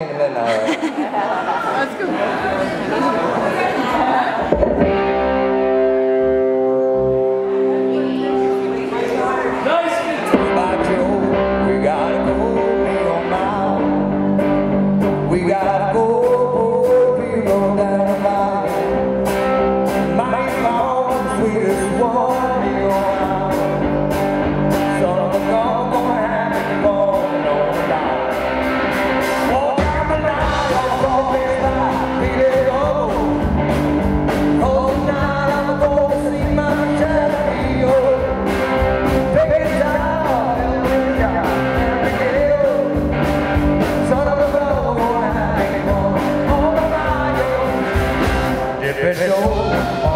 Let's go. it fits